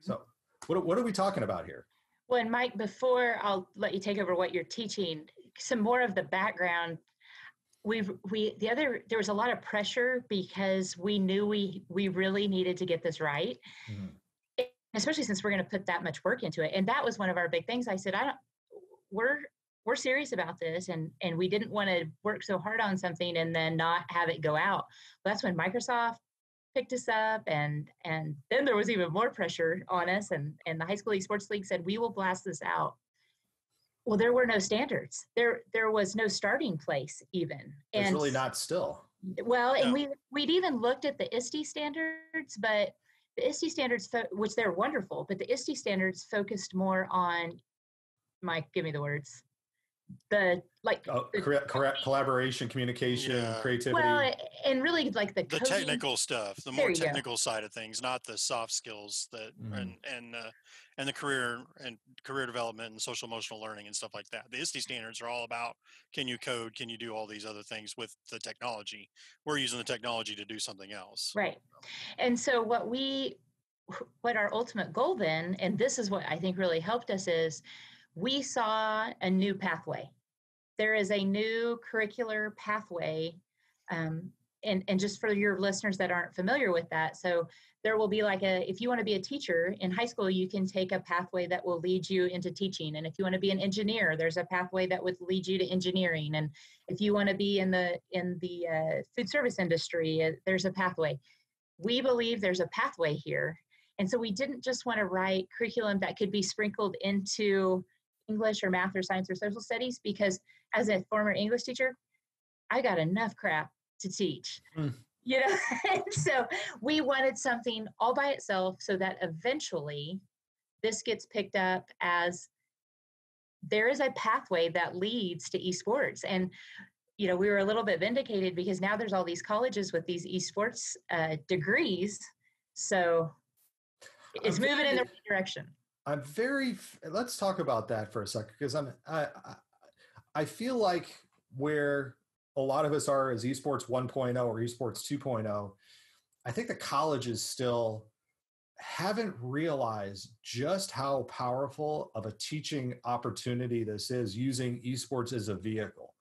So what, what are we talking about here? Well, and Mike, before I'll let you take over what you're teaching, some more of the background. We've we the other there was a lot of pressure because we knew we we really needed to get this right, Mhm. especially since we're going to put that much work into it. And that was one of our big things. I said, I don't. We're we're serious about this, and and we didn't want to work so hard on something and then not have it go out. that's when Microsoft picked us up and and then there was even more pressure on us and and the high school esports league said we will blast this out well there were no standards. There there was no starting place even. It's and really not still. Well and we we'd even looked at the ISTE standards but the ISTE standards fo- which they're wonderful but the ISTE standards focused more on mike give me the words the like oh, the correct, correct collaboration communication Yeah. creativity. Well and really like the, the coding- technical stuff the There more you go. technical side of things not the soft skills that Mhm. and and uh, and the career and career development and social emotional learning and stuff like that the ISTE standards are all about can you code can you do all these other things with the technology we're using the technology to do something else Right. And so what we what our ultimate goal then and this is what I think really helped us is we saw a new pathway. There is a new curricular pathway um, and and just for your listeners that aren't familiar with that so there will be like a if you want to be a teacher in high school you can take a pathway that will lead you into teaching and if you want to be an engineer there's a pathway that would lead you to engineering and if you want to be in the in the uh, food service industry uh, there's a pathway. We believe there's a pathway here and so we didn't just want to write curriculum that could be sprinkled into english or math or science or social studies because as a former english teacher i got enough crap to teach Mm. you know and so we wanted something all by itself so that eventually this gets picked up as there is a pathway that leads to esports and you know we were a little bit vindicated because now there's all these colleges with these esports uh, degrees so it's I'm moving in the right direction I'm very. Let's talk about that for a second because I'm. I, I I feel like where a lot of us are as esports 1.0 or esports 2.0, I think the colleges still haven't realized just how powerful of a teaching opportunity this is using esports as a vehicle.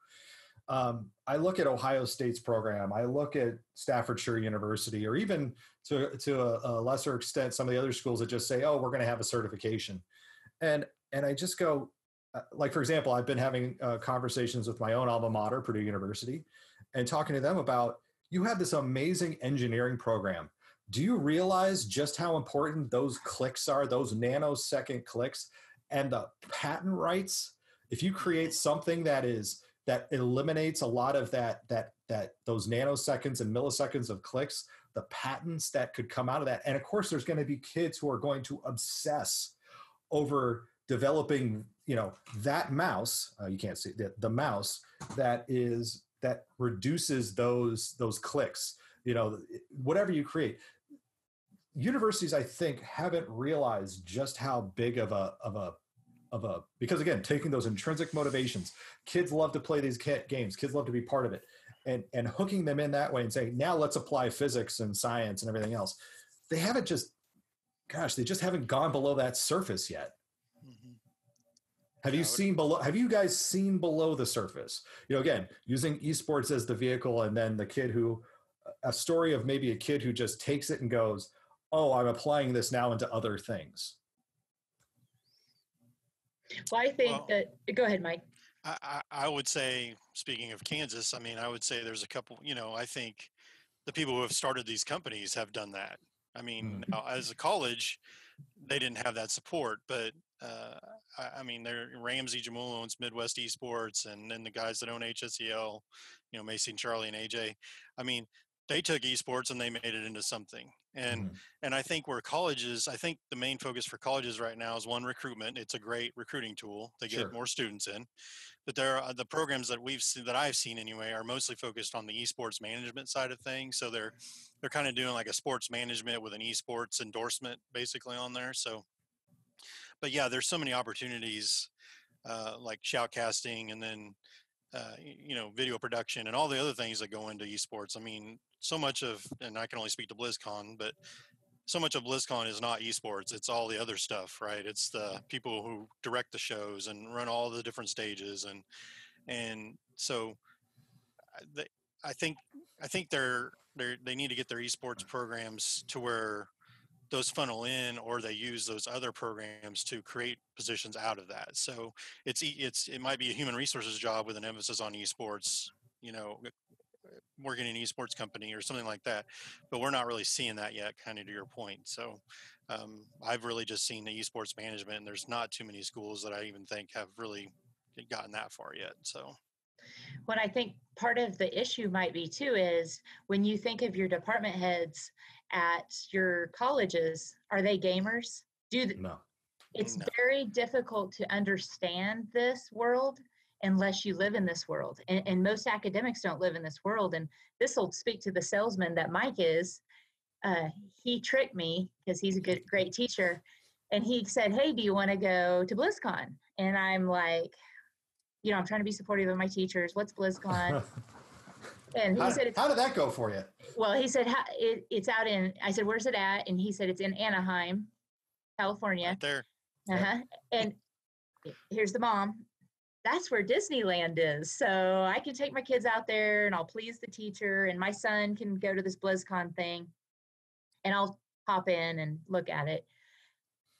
Um, I look at Ohio State's program. I look at Staffordshire University, or even to to a, a lesser extent, some of the other schools that just say, "Oh, we're going to have a certification," and and I just go, like for example, I've been having uh, conversations with my own alma mater, Purdue University, and talking to them about you have this amazing engineering program. Do you realize just how important those clicks are, those nanosecond clicks, and the patent rights? If you create something that is that eliminates a lot of that that that those nanoseconds and milliseconds of clicks the patents that could come out of that and of course there's going to be kids who are going to obsess over developing you know that mouse uh, you can't see the, the mouse that is that reduces those those clicks you know whatever you create universities i think haven't realized just how big of a of a of a because again taking those intrinsic motivations kids love to play these games kids love to be part of it and and hooking them in that way and saying now let's apply physics and science and everything else they haven't just gosh they just haven't gone below that surface yet. Have you seen below have you guys seen below the surface you know again using esports as the vehicle and then the kid who a story of maybe a kid who just takes it and goes oh i'm applying this now into other things well i think well, that go ahead mike I, I would say, speaking of Kansas, I mean, I would say there's a couple, you know, I think the people who have started these companies have done that. I mean, mm-hmm. as a college, they didn't have that support, but uh, I, I, mean, there Ramsey Jamul owns Midwest Esports, and then the guys that own HSEL, you know, Macy and Charlie and AJ. I mean, they took esports and they made it into something and mm-hmm. and i think where colleges i think the main focus for colleges right now is one recruitment it's a great recruiting tool to get sure. more students in but there are the programs that we've seen that i've seen anyway are mostly focused on the esports management side of things so they're they're kind of doing like a sports management with an esports endorsement basically on there so but yeah there's so many opportunities uh, like shoutcasting and then uh, you know video production and all the other things that go into esports i mean so much of, and I can only speak to BlizzCon, but so much of BlizzCon is not esports. It's all the other stuff, right? It's the people who direct the shows and run all the different stages, and and so I think I think they're they're they need to get their esports programs to where those funnel in or they use those other programs to create positions out of that so it's it's it might be a human resources job with an emphasis on esports you know working in an esports company or something like that. But we're not really seeing that yet, kind of to your point. So um, I've really just seen the esports management, and there's not too many schools that I even think have really gotten that far yet. So. What I think part of the issue might be too is when you think of your department heads at your colleges, are they gamers? Do the, no. It's no. very difficult to understand this world unless you live in this world. And, and most academics don't live in this world. And this will speak to the salesman that Mike is. Uh, he tricked me because he's a good, great teacher. And he said, Hey, do you want to go to BlizzCon? And I'm like, you know, I'm trying to be supportive of my teachers. What's BlizzCon? And he how, said, How did that go for you? Well, he said, it, It's out in, I said, Where's it at? And he said, It's in Anaheim, California. Right there. Uh huh. And here's the mom that's where Disneyland is. So I can take my kids out there and I'll please the teacher, and my son can go to this BlizzCon thing and I'll pop in and look at it.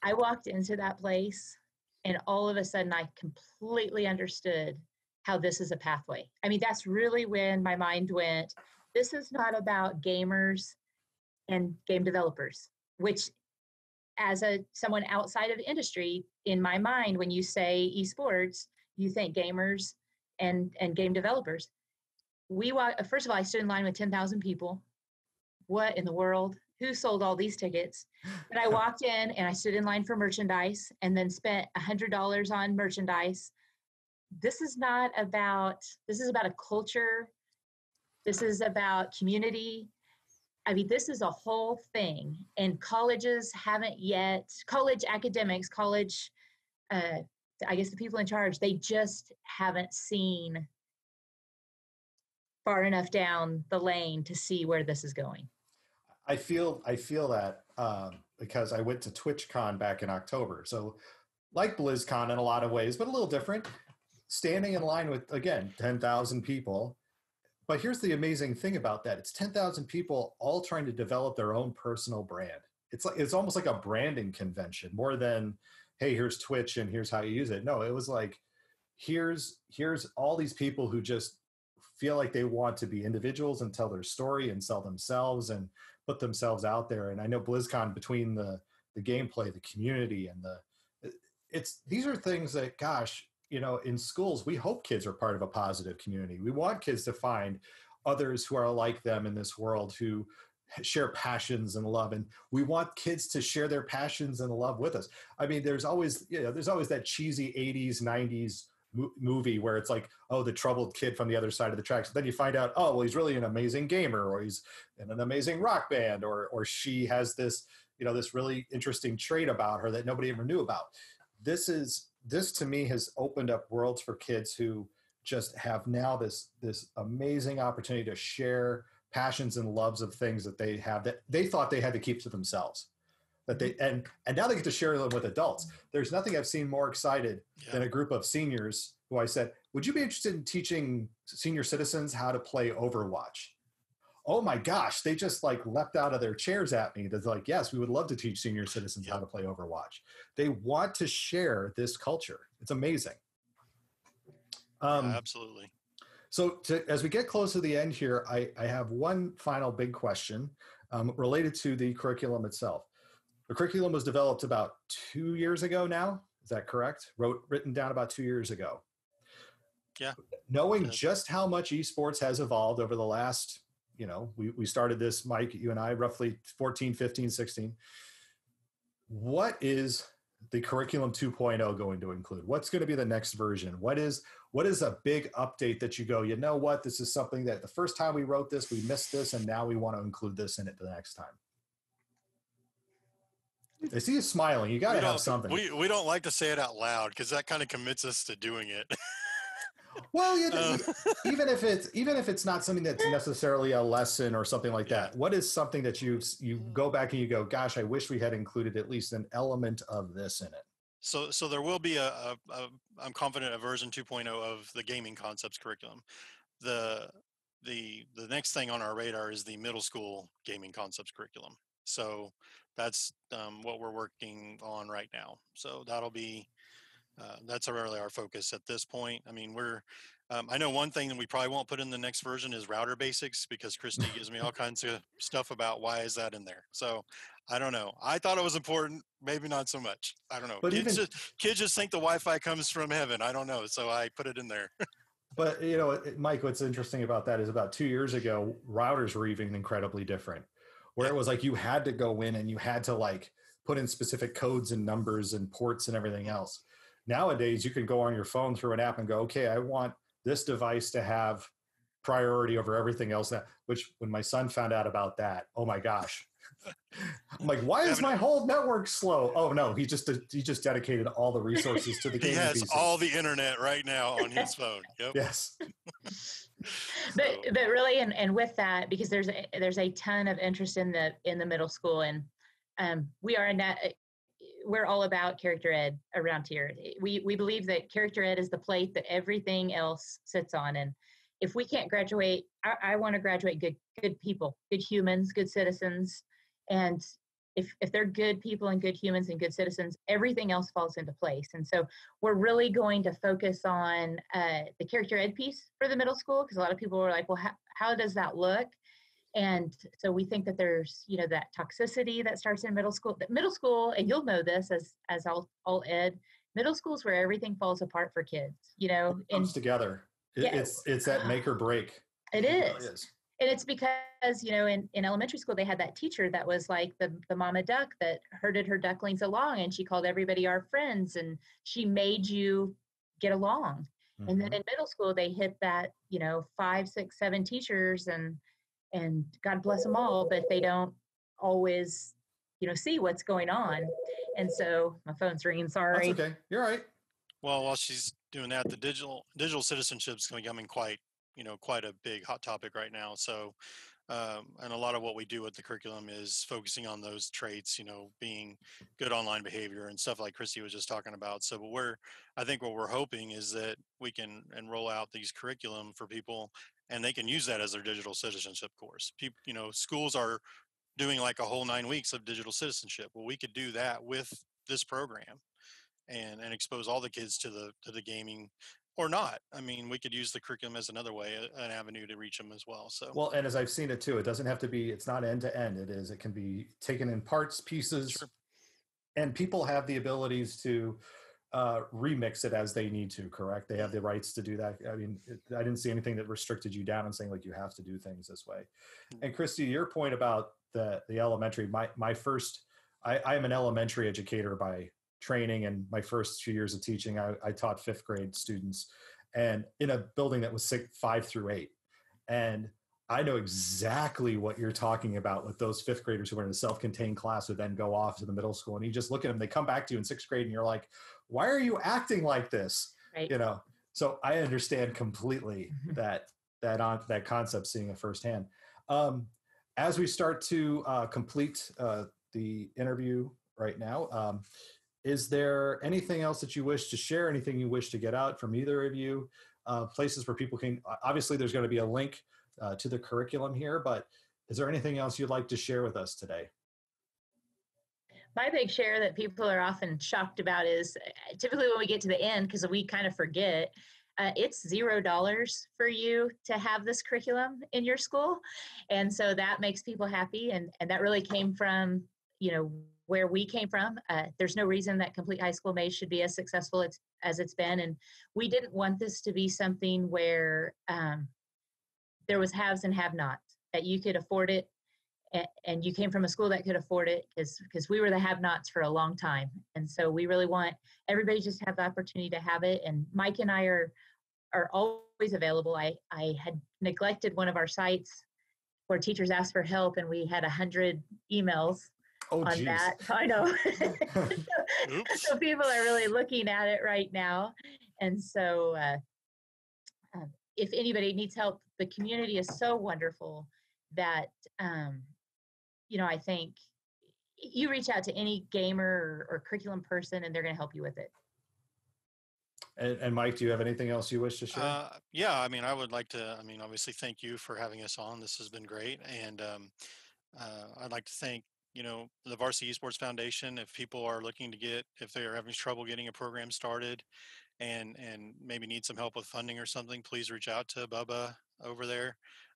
I walked into that place and all of a sudden I completely understood how this is a pathway. I mean, that's really when my mind went, this is not about gamers and game developers, which as a someone outside of the industry, in my mind, when you say esports, you think gamers and and game developers. We first of all i stood in line with 10,000 people. What in the world? Who sold all these tickets? But i walked in and i stood in line for merchandise and then spent $100 on merchandise this is not about this is about a culture this is about community i mean this is a whole thing and colleges haven't yet college academics college uh, I guess the people in charge, they just haven't seen far enough down the lane to see where this is going. I feel I feel that um, because I went to TwitchCon back in October. So like BlizzCon in a lot of ways, but a little different. Standing in line with again ten thousand people. But here's the amazing thing about that: it's ten thousand people all trying to develop their own personal brand. It's like it's almost like a branding convention more than hey here's twitch and here's how you use it no it was like here's here's all these people who just feel like they want to be individuals and tell their story and sell themselves and put themselves out there and i know blizzcon between the the gameplay the community and the it's these are things that gosh you know in schools we hope kids are part of a positive community we want kids to find others who are like them in this world who share passions and love and we want kids to share their passions and love with us i mean there's always you know there's always that cheesy 80s 90s mo- movie where it's like, oh, the troubled kid from the other side of the tracks. Then you find out, oh, well, he's really an amazing gamer, or he's in an amazing rock band, or or she has this, you know, this really interesting trait about her that nobody ever knew about. This is this to me has opened up worlds for kids who just have now this this amazing opportunity to share passions and loves of things that they have that they thought they had to keep to themselves. That they mm-hmm. and and now they get to share them with adults. There's nothing i've seen more excited Yeah. than a group of seniors who i said would you be interested in teaching senior citizens how to play overwatch oh my gosh they just like leapt out of their chairs at me they're like yes we would love to teach senior citizens how to play overwatch they want to share this culture it's amazing um, Yeah, absolutely. so, to, as we get close to the end here, I, I have one final big question um, related to the curriculum itself. The curriculum was developed about two years ago now. Is that correct? Wrote written down about two years ago. Yeah. Knowing Yeah. just how much esports has evolved over the last, you know, we, we started this, Mike, you and I, roughly 14, 15, 16. What is the curriculum 2.0 going to include? What's going to be the next version? What is what is a big update that you go, you know what, this is something that the first time we wrote this, we missed this, and now we want to include this in it the next time? I see you smiling. You got to have something. We we don't like to say it out loud because that kind of commits us to doing it. well, you Uh, even if it's even if it's not something that's necessarily a lesson or something like Yeah. that. What is something that you you go back and you go, gosh, I wish we had included at least an element of this in it. So, so there will be a, a, a I'm confident a version 2.0 of the gaming concepts curriculum. The the the next thing on our radar is the middle school gaming concepts curriculum. So that's um, what we're working on right now. So that'll be uh, that's really our focus at this point. I mean, we're um, I know one thing that we probably won't put in the next version is router basics because Kristy gives me all kinds of stuff about why is that in there. So I don't know. I thought it was important, maybe not so much. I don't know. But kids, even- just, kids just think the Wi-Fi comes from heaven. I don't know, so I put it in there. But you know, Mike, what's interesting about that is about two years ago, routers were even incredibly different, where it was like you had to go in and you had to like put in specific codes and numbers and ports and everything else. Nowadays, you can go on your phone through an app and go, okay, I want this device to have priority over everything else. That which, when my son found out about that, oh my gosh. I'm like, why is my whole network slow? Oh no, he just he just dedicated all the resources to the game. he has pieces. all the internet right now on his phone. Yep. yes. but So- but really and, and with that because there's a, there's a ton of interest in the in the middle school and um, we are in that we're all about character ed around here. We we believe that character ed is the plate that everything else sits on. And if we can't graduate i, I want to graduate good good people good humans good citizens. And if if they're good people and good humans and good citizens everything else falls into place. And so we're really going to focus on uh, the character ed piece for the middle school because a lot of people were like, well, how, how does that look? And so we think that there's, you know, that toxicity that starts in middle school. That middle school, and you'll know this as as all all ed, middle school is where everything falls apart for kids. You know, and comes together. It, Yeah. It's it's that make or break. it really is. and it's because you know in, in elementary school they had that teacher that was like the, the mama duck that herded her ducklings along and she called everybody our friends and she made you get along and then Mhm. in middle school they hit that you know five six seven teachers and and god bless them all but they don't always you know see what's going on and so my phone's ringing sorry That's okay. You're right. Well, while she's doing that, the digital digital citizenship is becoming quite you know quite a big hot topic right now. So, um, and a lot of what we do with the curriculum is focusing on those traits. You know, being good online behavior and stuff like Kristy was just talking about. So, but we're I think what we're hoping is that we can and roll out these curriculum for people, and they can use that as their digital citizenship course. People, you know, schools are doing like a whole nine weeks of digital citizenship. Well, we could do that with this program and and expose all the kids to the to the gaming or not i mean we could use the curriculum as another way an avenue to reach them as well so Well, and as I've seen it too, it doesn't have to be. It's not end to end. It is. It can be taken in parts, pieces, Sure. and people have the abilities to uh, remix it as they need to. Correct? They have the rights to do that. I mean, it, I didn't see anything that restricted you down and saying like you have to do things this way. Mm. And Kristy, your point about the the elementary. My my first. I, I'm an elementary educator by training and my first few years of teaching, I, I taught fifth grade students, and in a building that was six, five through eight, and I know exactly what you're talking about with those fifth graders who are in a self-contained class who then go off to the middle school, and you just look at them. They come back to you in sixth grade, and you're like, "Why are you acting like this?" Right. You know. So I understand completely Mhm. that that on that concept, seeing it firsthand. Um, as we start to uh, complete uh, the interview right now, um, is there anything else that you wish to share? Anything you wish to get out from either of you? Uh, places where people can. Obviously, there's going to be a link uh, to the curriculum here, but is there anything else you'd like to share with us today? My big share that people are often shocked about is uh, typically when we get to the end, because we kind of forget, uh, it's zero dollars for you to have this curriculum in your school. And so that makes people happy. And, and that really came from, you know, where we came from. Uh, there's no reason that Complete High School Maize should be as successful as, as it's been. And we didn't want this to be something where um, there was haves and have nots, that you could afford it a- and you came from a school that could afford it because because we were the have nots for a long time. And so we really want everybody just to have the opportunity to have it. And mike and i are are always available. I i had neglected one of our sites where teachers asked for help and we had a hundred emails Oh, on geez. that. I know. Oops. so people are really looking at it right now. And so uh, if anybody needs help the community is so wonderful that um, you know i think you reach out to any gamer or, or curriculum person and they're going to help you with it and, and Mike, do you have anything else you wish to share? Uh, yeah, I mean, I would like to. I mean, obviously, thank you for having us on. This has been great, and um, uh, I'd like to thank you know the Varsity Esports Foundation. If people are looking to get, if they are having trouble getting a program started, and and maybe need some help with funding or something, please reach out to Bubba over there.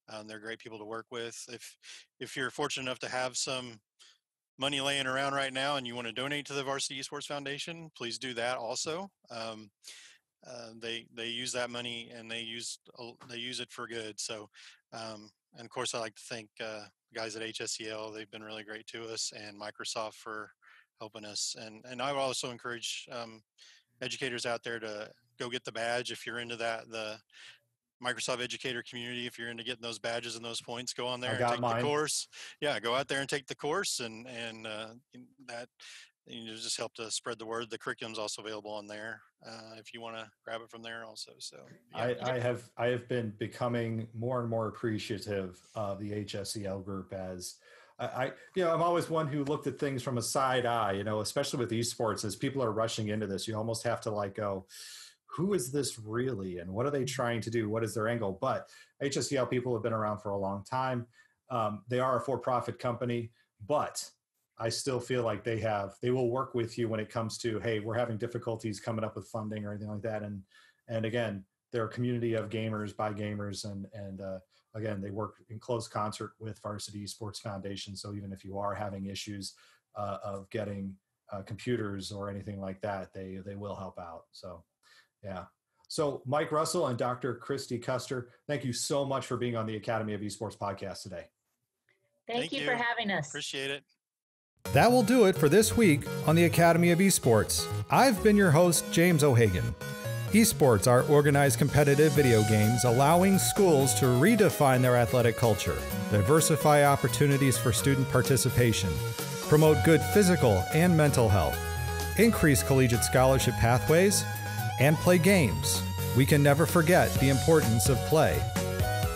Um, they're great people to work with. If if you're fortunate enough to have some money laying around right now and you want to donate to the Varsity Esports Foundation, please do that also. Um, uh, they they use that money and they use they use it for good. So, um, and of course, I like to thank uh, guys at HSEL. They've been really great to us, and Microsoft for helping us. And and I would also encourage um, educators out there to go get the badge if you're into that the Microsoft educator community. If you're into getting those badges and those points, go on there and take mine. the course. Yeah, go out there and take the course, and and uh, that you know just help to spread the word. The curriculum's also available on there uh, if you want to grab it from there also. So yeah. I, I have I have been becoming more and more appreciative of the HSEL group as I, you know I'm always one who looked at things from a side eye you know especially with esports as people are rushing into this you almost have to like go who is this really and what are they trying to do? What is their angle? But HSEL people have been around for a long time. Um, they are a for-profit company but I still feel like they have they will work with you when it comes to hey we're having difficulties coming up with funding or anything like that. And and again they're a community of gamers by gamers and and uh, again they work in close concert with Varsity Esports Foundation so even if you are having issues uh, of getting uh, computers or anything like that they they will help out so yeah so Mike Russell and Dr. Kristy Custer thank you so much for being on the Academy of Esports podcast today thank, Thank you, you. for having us appreciate it. That will do it for this week on the Academy of Esports. I've been your host, James O'Hagan. Esports are organized competitive video games allowing schools to redefine their athletic culture, diversify opportunities for student participation, promote good physical and mental health, increase collegiate scholarship pathways, and play games. We can never forget the importance of play.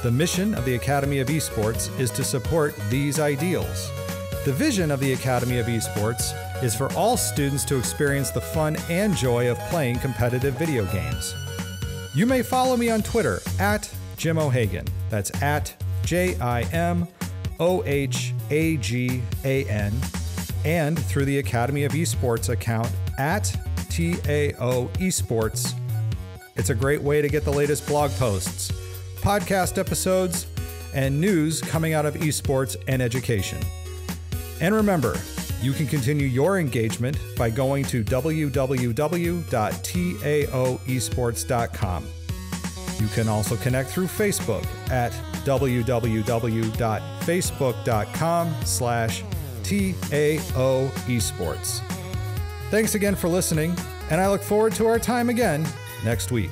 The mission of the Academy of Esports is to support these ideals. The vision of the Academy of Esports is for all students to experience the fun and joy of playing competitive video games. You may follow me on Twitter at Jim O'Hagan. That's at J I M O H A G A N, and through the Academy of Esports account at TAO Esports. It's a great way to get the latest blog posts, podcast episodes, and news coming out of esports and education. And remember, you can continue your engagement by going to www.taoesports.com. You can also connect through Facebook at www.facebook.com slash TAO. Thanks again for listening, and I look forward to our time again next week.